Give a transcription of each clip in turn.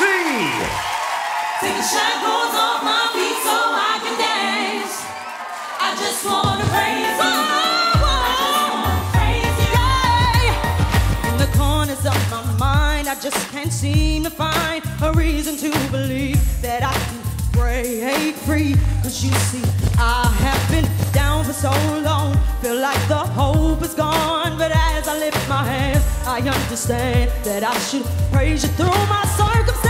Take the shackles off my feet so I can dance. I just wanna praise you. I just can't seem to find a reason to believe that I can break free. Cause you see, I have been down for so long. Feel like the hope is gone. But as I lift my hands, I understand that I should praise you through my circumstances.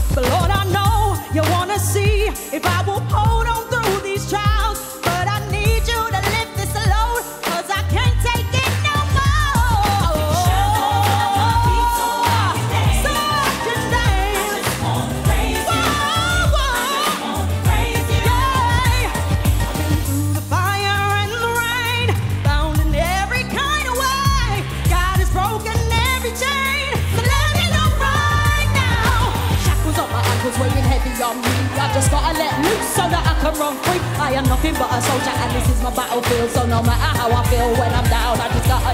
if I will hold on was weighing heavy on me. I just gotta let loose so that I can run free. I am nothing but a soldier, and this is my battlefield. So no matter how I feel when I'm down, I just gotta